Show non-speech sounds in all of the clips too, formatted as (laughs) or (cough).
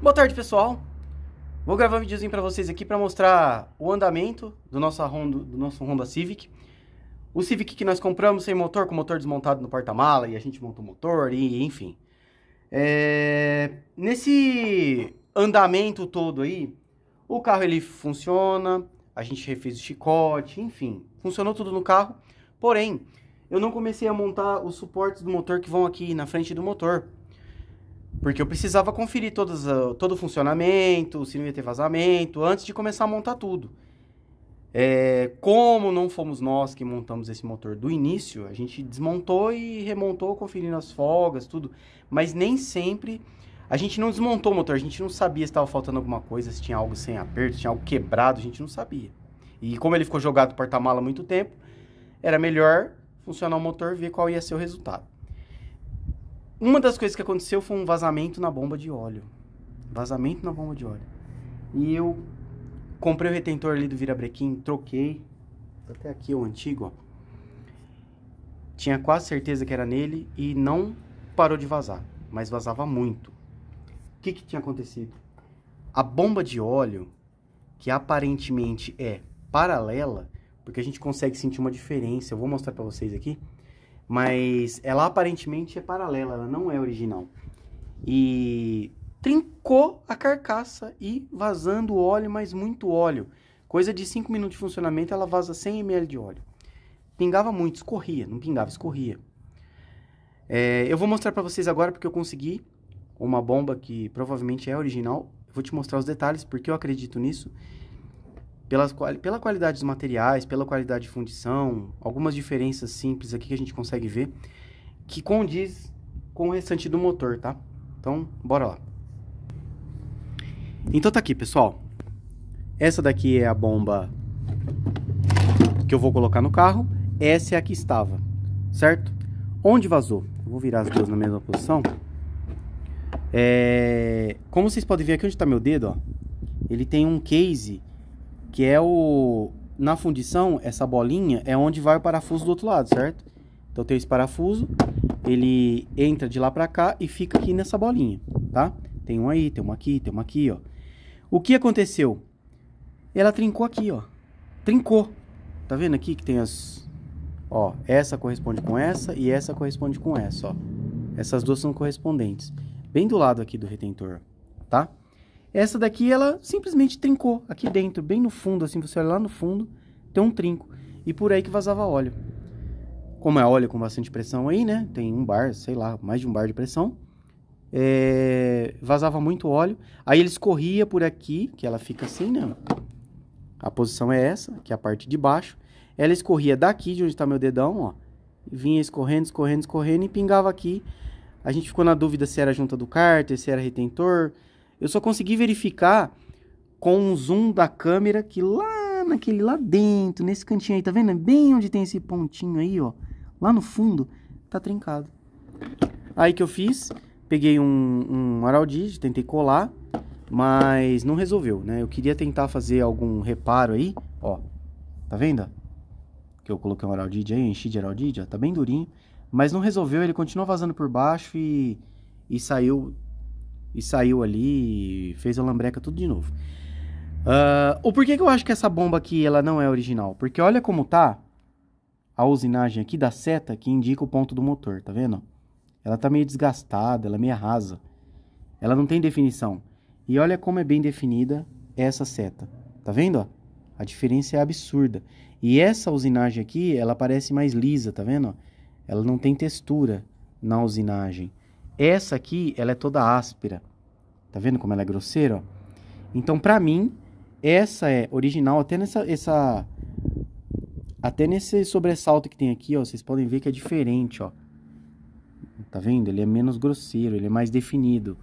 Boa tarde, pessoal. Vou gravar um videozinho para vocês aqui para mostrar o andamento do nosso Honda, do nosso Honda Civic. O Civic que nós compramos sem motor, com motor desmontado no porta-mala e a gente montou o motor e enfim. É... Nesse andamento todo aí, o carro ele funciona, a gente refez o chicote, enfim, funcionou tudo no carro. Porém, eu não comecei a montar os suportes do motor que vão aqui na frente do motor. Porque eu precisava conferir todo o funcionamento, se não ia ter vazamento, antes de começar a montar tudo. É, como não fomos nós que montamos esse motor do início, a gente desmontou e remontou conferindo as folgas, tudo. Mas nem sempre. A gente não desmontou o motor, a gente não sabia se estava faltando alguma coisa, se tinha algo sem aperto, se tinha algo quebrado, a gente não sabia. E como ele ficou jogado porta-mala muito tempo, era melhor funcionar o motor ver qual ia ser o resultado. Uma das coisas que aconteceu foi um vazamento na bomba de óleo. Vazamento na bomba de óleo. E eu comprei o retentor ali do virabrequim, troquei. Até aqui o antigo, ó. Tinha quase certeza que era nele e não parou de vazar, mas vazava muito. O que, que tinha acontecido? A bomba de óleo, que aparentemente é paralela, porque a gente consegue sentir uma diferença, eu vou mostrar para vocês aqui mas ela aparentemente é paralela, ela não é original. E trincou a carcaça e vazando óleo, mas muito óleo. Coisa de 5 minutos de funcionamento, ela vaza 100 ml de óleo. Pingava muito, escorria, não pingava, escorria. É, eu vou mostrar para vocês agora porque eu consegui uma bomba que provavelmente é original. Vou te mostrar os detalhes porque eu acredito nisso pelas, pela qualidade dos materiais, pela qualidade de fundição, algumas diferenças simples aqui que a gente consegue ver, que condiz com o restante do motor, tá? Então, bora lá. Então tá aqui, pessoal. Essa daqui é a bomba que eu vou colocar no carro. Essa é a que estava, certo? Onde vazou? Eu vou virar as duas na mesma posição. É... Como vocês podem ver aqui onde está meu dedo, ó, ele tem um case que é o na fundição, essa bolinha é onde vai o parafuso do outro lado, certo? Então tem esse parafuso, ele entra de lá para cá e fica aqui nessa bolinha, tá? Tem um aí, tem um aqui, tem um aqui, ó. O que aconteceu? Ela trincou aqui, ó. Trincou. Tá vendo aqui que tem as ó, essa corresponde com essa e essa corresponde com essa, ó. Essas duas são correspondentes. Bem do lado aqui do retentor, tá? Essa daqui, ela simplesmente trincou aqui dentro, bem no fundo, assim, você olha lá no fundo, tem um trinco. E por aí que vazava óleo. Como é óleo com bastante pressão aí, né? Tem um bar, sei lá, mais de um bar de pressão. É... Vazava muito óleo. Aí ele escorria por aqui, que ela fica assim, né? A posição é essa, que é a parte de baixo. Ela escorria daqui, de onde está meu dedão, ó. Vinha escorrendo, escorrendo, escorrendo e pingava aqui. A gente ficou na dúvida se era junta do cárter, se era retentor, eu só consegui verificar com um zoom da câmera que lá naquele lá dentro, nesse cantinho aí, tá vendo? Bem onde tem esse pontinho aí, ó. Lá no fundo, tá trincado. Aí que eu fiz, peguei um, um araldite, tentei colar, mas não resolveu, né? Eu queria tentar fazer algum reparo aí, ó. Tá vendo? Que eu coloquei um araldite aí, enchi de araldite, ó. Tá bem durinho. Mas não resolveu, ele continuou vazando por baixo e, e saiu e saiu ali e fez a lambreca tudo de novo. Uh, o porquê que eu acho que essa bomba aqui ela não é original? Porque olha como tá a usinagem aqui da seta que indica o ponto do motor, tá vendo? Ela tá meio desgastada, ela é meio rasa. Ela não tem definição. E olha como é bem definida essa seta. Tá vendo? A diferença é absurda. E essa usinagem aqui, ela parece mais lisa, tá vendo? Ela não tem textura na usinagem. Essa aqui, ela é toda áspera. Tá vendo como ela é grosseira? Ó? Então, pra mim, essa é original. Até nessa... Essa, até nesse sobressalto que tem aqui, ó. Vocês podem ver que é diferente, ó. Tá vendo? Ele é menos grosseiro, ele é mais definido.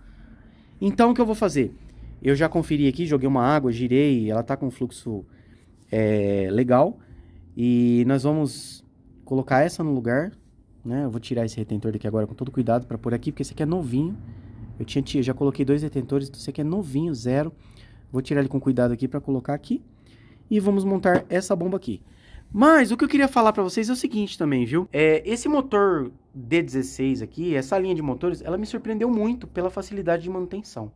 Então, o que eu vou fazer? Eu já conferi aqui, joguei uma água, girei. Ela tá com fluxo é, legal. E nós vamos colocar essa no lugar né? Eu vou tirar esse retentor daqui agora com todo cuidado para pôr aqui, porque esse aqui é novinho. Eu tinha, já coloquei dois retentores, então esse aqui é novinho, zero. Vou tirar ele com cuidado aqui para colocar aqui. E vamos montar essa bomba aqui. Mas o que eu queria falar para vocês é o seguinte também, viu? É, esse motor D16 aqui, essa linha de motores, ela me surpreendeu muito pela facilidade de manutenção.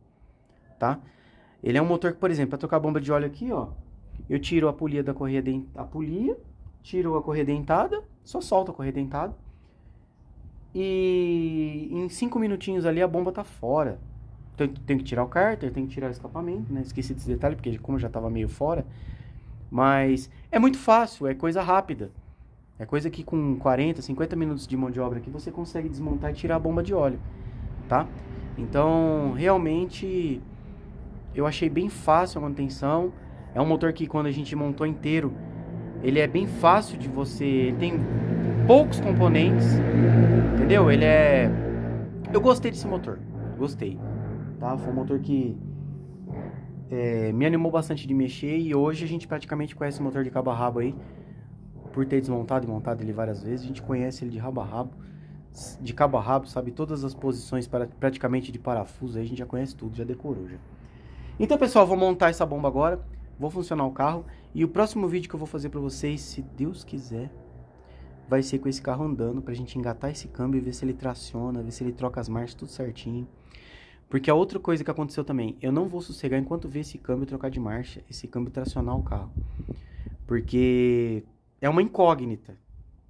tá? Ele é um motor que, por exemplo, para trocar a bomba de óleo aqui, ó, eu tiro a polia da correia dentada, a polia, tiro a correia dentada, só solto a correia dentada. E em cinco minutinhos ali a bomba tá fora. Então tem que tirar o cárter, tem que tirar o escapamento, né? Esqueci desse detalhe porque como já tava meio fora. Mas é muito fácil, é coisa rápida. É coisa que com 40, 50 minutos de mão de obra aqui você consegue desmontar e tirar a bomba de óleo, tá? Então, realmente eu achei bem fácil a manutenção. É um motor que quando a gente montou inteiro, ele é bem fácil de você, ele tem poucos componentes, entendeu? Ele é eu gostei desse motor, gostei. Tá? Foi um motor que é, me animou bastante de mexer e hoje a gente praticamente conhece o motor de cabo a rabo aí. Por ter desmontado e montado ele várias vezes, a gente conhece ele de rabo a rabo, de cabo a rabo, sabe todas as posições para, praticamente de parafuso, aí a gente já conhece tudo, já decorou já. Então, pessoal, vou montar essa bomba agora, vou funcionar o carro e o próximo vídeo que eu vou fazer para vocês, se Deus quiser, vai ser com esse carro andando pra gente engatar esse câmbio e ver se ele traciona, ver se ele troca as marchas tudo certinho. Porque a outra coisa que aconteceu também, eu não vou sossegar enquanto ver esse câmbio trocar de marcha, esse câmbio tracionar o carro. Porque é uma incógnita.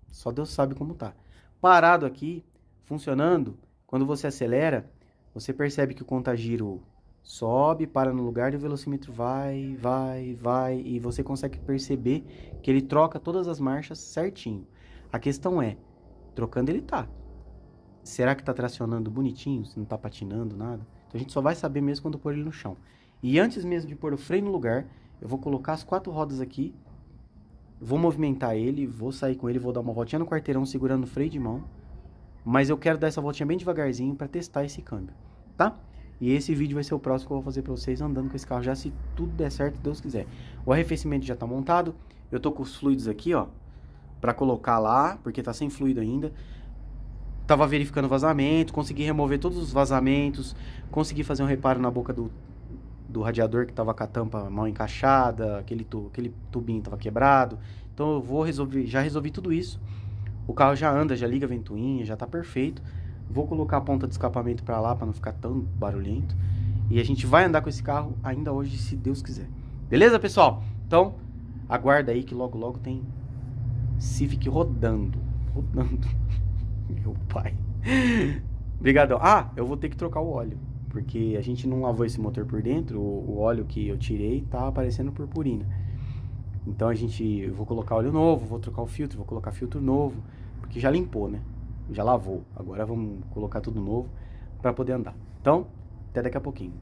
Só Deus sabe como tá. Parado aqui, funcionando, quando você acelera, você percebe que o contagiro sobe, para no lugar e o velocímetro vai, vai, vai e você consegue perceber que ele troca todas as marchas certinho. A questão é, trocando ele tá. Será que tá tracionando bonitinho? Se não tá patinando, nada? Então a gente só vai saber mesmo quando pôr ele no chão. E antes mesmo de pôr o freio no lugar, eu vou colocar as quatro rodas aqui, vou movimentar ele, vou sair com ele, vou dar uma voltinha no quarteirão segurando o freio de mão. Mas eu quero dar essa voltinha bem devagarzinho para testar esse câmbio, tá? E esse vídeo vai ser o próximo que eu vou fazer para vocês andando com esse carro já se tudo der certo, Deus quiser. O arrefecimento já tá montado. Eu tô com os fluidos aqui, ó, para colocar lá, porque tá sem fluido ainda. Tava verificando vazamento, consegui remover todos os vazamentos, consegui fazer um reparo na boca do, do radiador que tava com a tampa mal encaixada, aquele, tu, aquele tubinho tava quebrado. Então eu vou resolver, já resolvi tudo isso. O carro já anda, já liga a ventoinha, já tá perfeito. Vou colocar a ponta de escapamento para lá para não ficar tão barulhento. E a gente vai andar com esse carro ainda hoje, se Deus quiser. Beleza, pessoal? Então, aguarda aí que logo logo tem Civic rodando. Rodando. (laughs) Meu pai. Obrigadão. Ah, eu vou ter que trocar o óleo. Porque a gente não lavou esse motor por dentro. O, o óleo que eu tirei tá aparecendo purpurina. Então a gente. Eu vou colocar óleo novo, vou trocar o filtro, vou colocar filtro novo. Porque já limpou, né? Já lavou. Agora vamos colocar tudo novo para poder andar. Então, até daqui a pouquinho.